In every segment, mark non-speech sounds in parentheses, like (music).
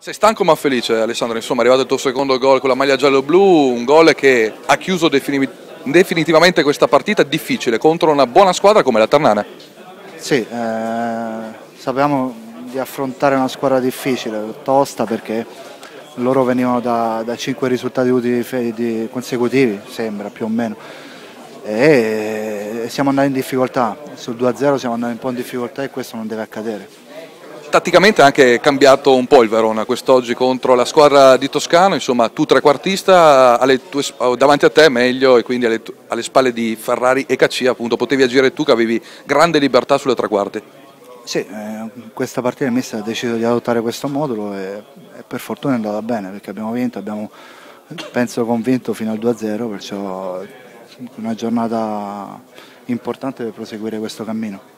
Sei stanco ma felice Alessandro, insomma è arrivato il tuo secondo gol con la maglia giallo-blu, un gol che ha chiuso definitivamente questa partita difficile contro una buona squadra come la Ternana. Sì, eh, sapevamo di affrontare una squadra difficile, tosta perché loro venivano da, da 5 risultati utili consecutivi, sembra più o meno, e siamo andati in difficoltà, sul 2-0 siamo andati un po' in difficoltà e questo non deve accadere. Tatticamente ha anche cambiato un po' il Verona quest'oggi contro la squadra di Toscano, insomma tu trequartista, tue, davanti a te meglio e quindi alle, alle, spalle di Ferrari e Caccia appunto potevi agire tu che avevi grande libertà sulle tre quarti. Sì, eh, questa partita il ha deciso di adottare questo modulo e, e, per fortuna è andata bene perché abbiamo vinto, abbiamo penso convinto fino al 2-0, perciò una giornata importante per proseguire questo cammino.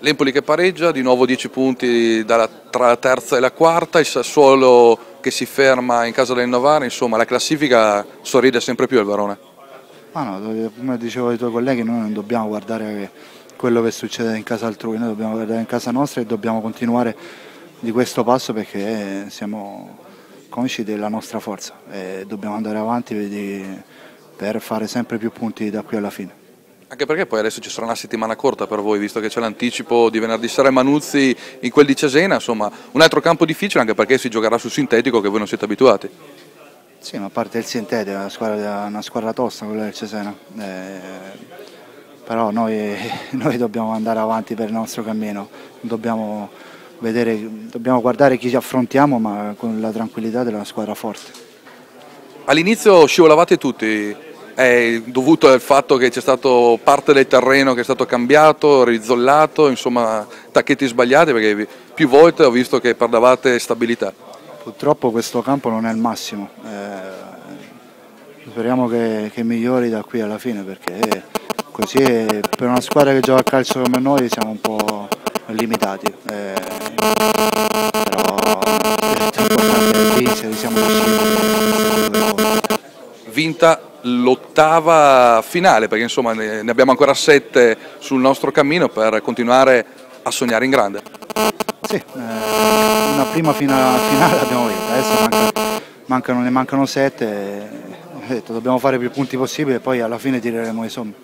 L'Empoli che pareggia, di nuovo 10 punti dalla, tra la terza e la quarta, il Sassuolo che si ferma in casa del Novara, insomma la classifica sorride sempre più al Verona. Ah no, come dicevo ai tuoi colleghi, noi non dobbiamo guardare quello che succede in casa altrui, noi dobbiamo guardare in casa nostra e dobbiamo continuare di questo passo perché siamo consci della nostra forza e dobbiamo andare avanti per fare sempre più punti da qui alla fine. Anche perché poi adesso ci sarà una settimana corta per voi, visto che c'è l'anticipo di venerdì sera a Manuzzi in quel di Cesena, insomma un altro campo difficile anche perché si giocherà sul sintetico che voi non siete abituati. Sì, ma a parte il sintetico è una squadra, una squadra tosta quella del Cesena, eh, però noi, (laughs) noi, dobbiamo andare avanti per il nostro cammino, dobbiamo, vedere, dobbiamo guardare chi ci affrontiamo ma con la tranquillità della squadra forte. All'inizio scivolavate tutti, è dovuto al fatto che c'è stato parte del terreno che è stato cambiato, rizzollato, insomma tacchetti sbagliati perché più volte ho visto che perdavate stabilità. Purtroppo questo campo non è il massimo, eh, speriamo che, che, migliori da qui alla fine perché così per una squadra che gioca a calcio come noi siamo un po' limitati. Eh, però è importante vincere, siamo riusciti. Vinta l'ottava finale, perché insomma ne abbiamo ancora sette sul nostro cammino per continuare a sognare in grande. Sì, eh, una prima finale, abbiamo vinto, adesso manca, mancano, ne mancano sette, eh, dobbiamo fare più punti possibili e poi alla fine tireremo i sommi.